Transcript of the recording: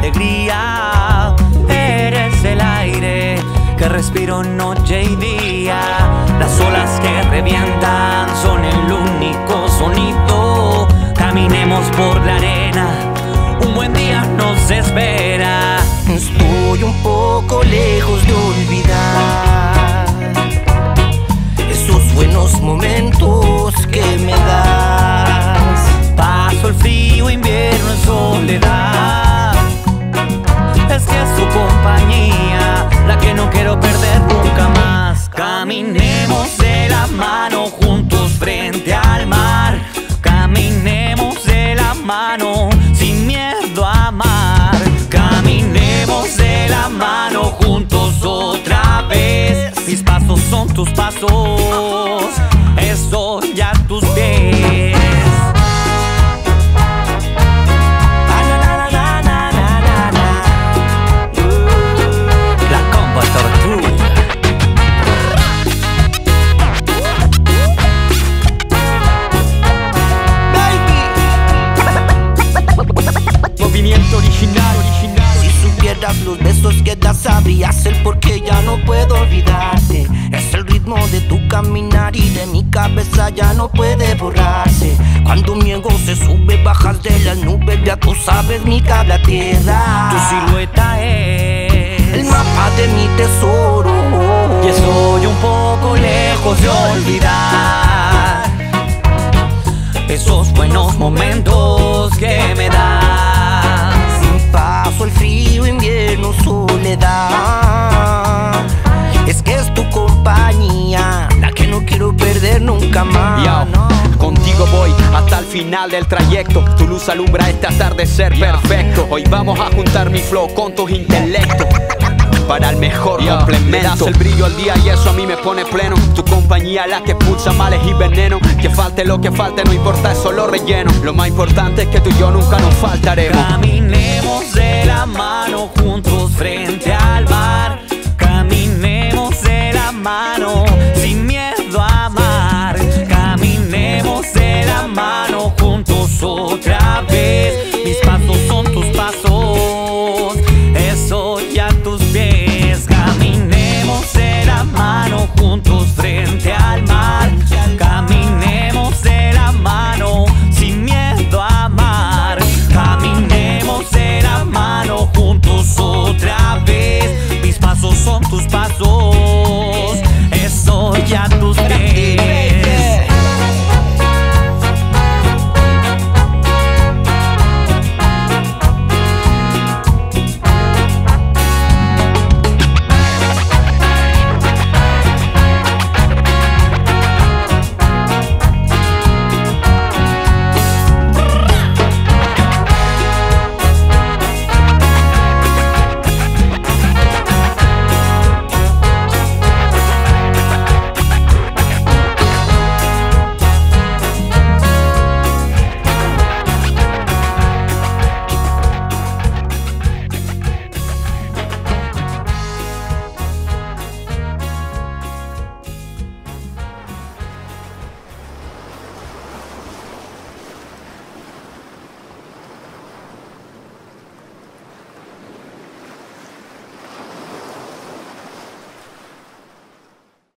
alegría. Eres el aire que respiro noche y día. Las olas que revientan son el único sonido. Caminemos por la arena, un buen día nos espera. Estoy un poco lejos de olvidar esos buenos momentos que me das. Que no quiero perder nunca más. Caminemos de la mano juntos frente al mar. Caminemos de la mano sin miedo a amar. Caminemos de la mano juntos otra vez. Mis pasos son tus pasos. Das, sabrías el por qué ya no puedo olvidarte. Es el ritmo de tu caminar y de mi cabeza ya no puede borrarse. Cuando mi ego se sube, bajas de las nubes, ya tú sabes mi cable a tierra. Tu silueta es El mapa de mi tesoro. Y estoy un poco lejos de olvidar Esos buenos momentos que me das Sin paso el frío, invierno, soledad. Es que es tu compañía, la que no quiero perder nunca más. Yo, no. contigo voy hasta el final del trayecto. Tu luz alumbra este atardecer perfecto. Hoy vamos a juntar mi flow con tus intelectos. Para el mejor complemento. Le das el brillo al día y eso a mí me pone pleno. Tu compañía la que pulsa males y veneno. Que falte lo que falte, no importa, es solo relleno. Lo más importante es que tú y yo nunca nos faltaremos. Caminemos de juntos frente al bar. Caminemos de la mano